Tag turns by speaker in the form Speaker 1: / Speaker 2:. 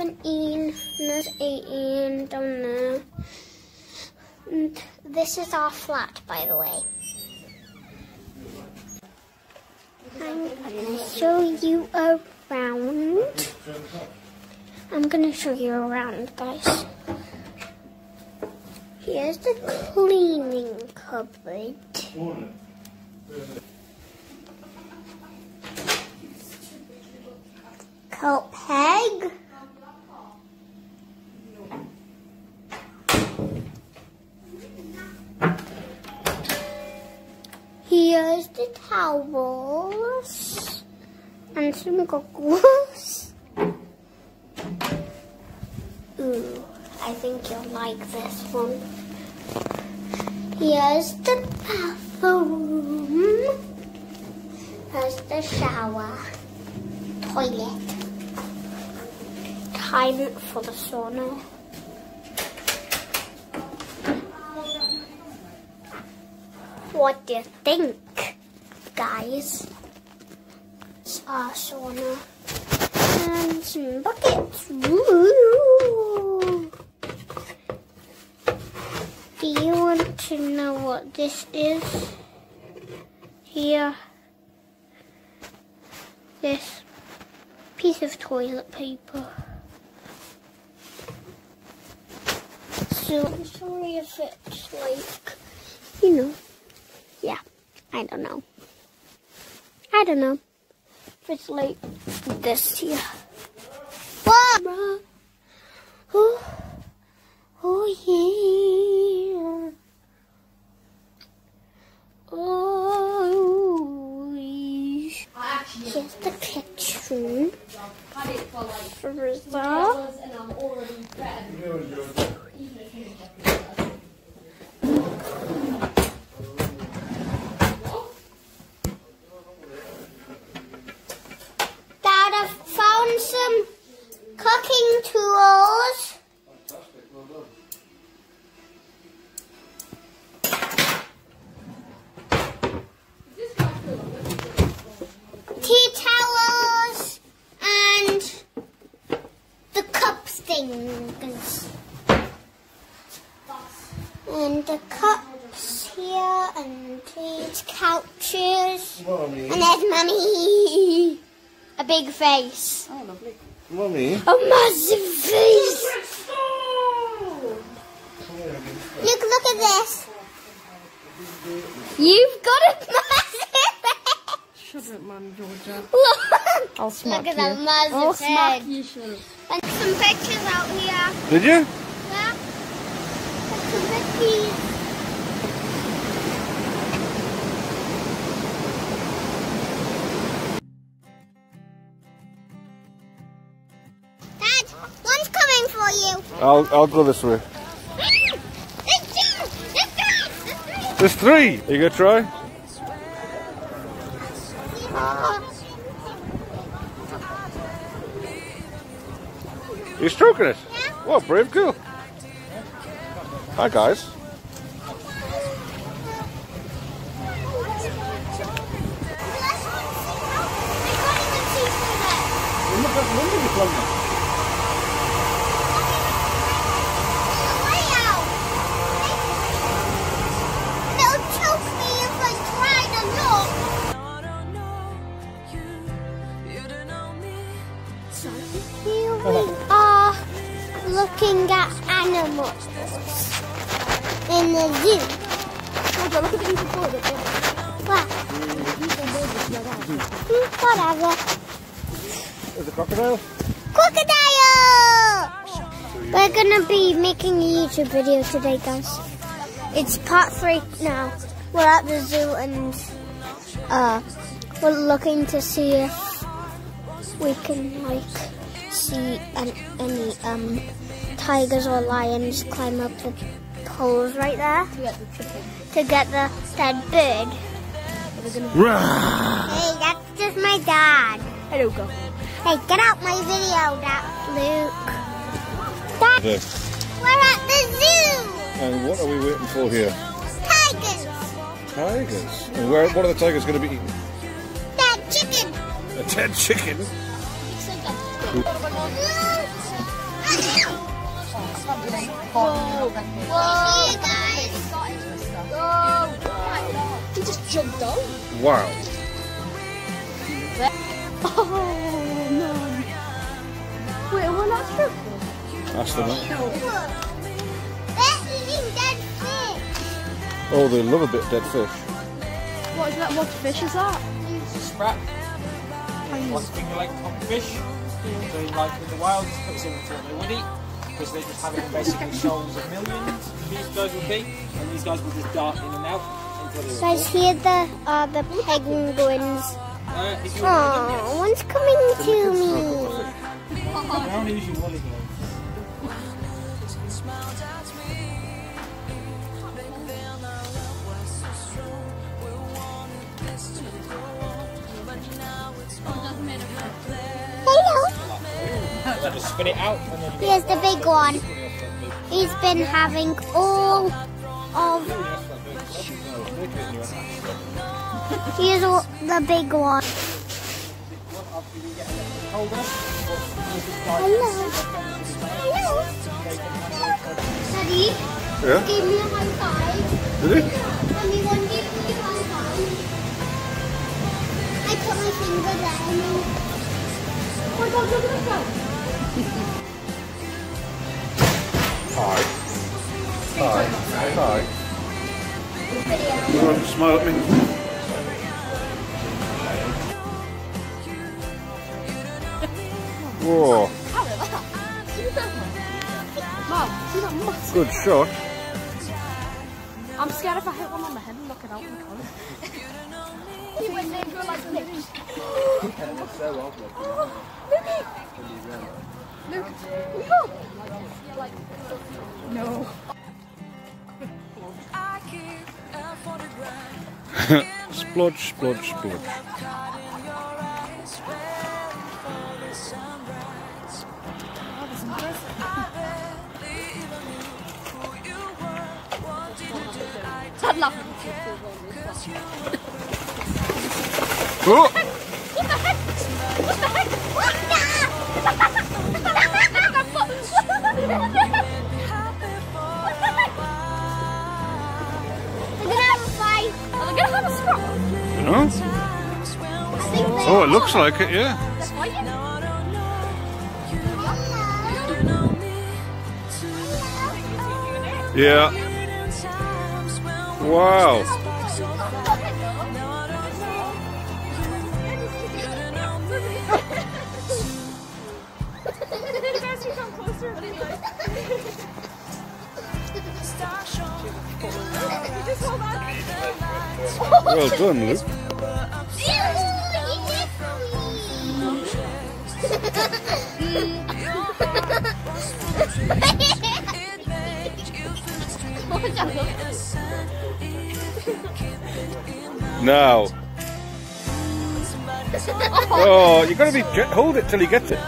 Speaker 1: 17, there's 18 down there. And this is our flat, by the way. I'm gonna show you around. I'm gonna show you around, guys. Here's the cleaning cupboard. Coat peg. The towels and some goggles. Ooh, I think you'll like this one. Here's the bathroom. Here's the shower. Toilet. Time for the sauna. What do you think, guys? It's our sauna. And some buckets. Do you want to know what this is? Here. This piece of toilet paper. So I'm sorry if it's like, you know, yeah, I don't know. I don't know if it's like this here. Oh, oh yeah. Oh, yeah. here's the kitchen. Freezer. Dad, I found some cooking tools. Tea towels and the cup things. And the cups here and these couches.
Speaker 2: Mommy.
Speaker 1: And there's mummy. A big face.
Speaker 2: Oh, Mommy.
Speaker 1: A massive face. Look, look at this. You've got a massive
Speaker 3: Shut up, man, Georgia.
Speaker 1: Look.
Speaker 3: I'll smack
Speaker 1: Look at
Speaker 3: you.
Speaker 1: that massive
Speaker 3: I'll
Speaker 1: head.
Speaker 3: smack you, shut up.
Speaker 1: And some pictures out here.
Speaker 2: Did you? I'll I'll go this way.
Speaker 1: There's three.
Speaker 2: Are you gonna try? You're stroking it? What brave girl. Hi guys.
Speaker 1: Here looking at animals in the zoo. What? Whatever.
Speaker 2: There's a crocodile.
Speaker 1: Crocodile! We're gonna be making a YouTube video today, guys. It's part three now. We're at the zoo and uh, we're looking to see if we can like see an, any um tigers or lions climb up the poles right there to get the chicken. To get the dead bird. Hey, that's just my dad.
Speaker 3: Hello, go.
Speaker 1: Hey, get out my video, that Luke. Dad,
Speaker 2: Okay.
Speaker 1: we're at the zoo.
Speaker 2: And what are we waiting for here?
Speaker 1: Tigers.
Speaker 2: Tigers. And where? What are the tigers going to be eating?
Speaker 1: That chicken.
Speaker 2: A dead chicken.
Speaker 1: Look, Whoa, guys.
Speaker 3: He just jumped on.
Speaker 2: Wow.
Speaker 3: Oh no. Wait, well that's true.
Speaker 2: That's the one.
Speaker 1: They're eating dead fish.
Speaker 2: Oh, they love a bit of dead fish.
Speaker 3: What is that? What fish is that?
Speaker 4: Sprat. One finger like cod fish. So like in the wild, it's pretty similar to what they would eat. Because they're just having basically shoals of millions, these guys would be. And these guys would just dart in and out until they were
Speaker 1: Guys, here the uh, the penguins.
Speaker 4: Uh, if you were one
Speaker 1: Oh, one's coming to me.
Speaker 4: Just spit it out and then
Speaker 1: Here's the big one. He's been having all of. Here's all the big one. Hello. Hello. Daddy,
Speaker 2: Yeah?
Speaker 1: give me a high five.
Speaker 2: Did he?
Speaker 1: Mommy, one give me a high five. I put my finger there and then. Oh my God, look at that.
Speaker 2: Hi. Hi. Hi. You want to smile at me? Whoa,
Speaker 3: Mom, see that massive?
Speaker 2: good shot.
Speaker 3: I'm scared if I hit one on the head and knock it out. in the corner. He went there and go like this. Luke, Luke, no. No.
Speaker 2: Splodge, splodge, splodge. Oh! You know?
Speaker 1: I think they
Speaker 2: Oh, it looks like it, yeah.
Speaker 3: They're fighting?
Speaker 2: Yeah. Wow. Well done, Luke. Now. Oh, you gotta be. Hold it till he gets it.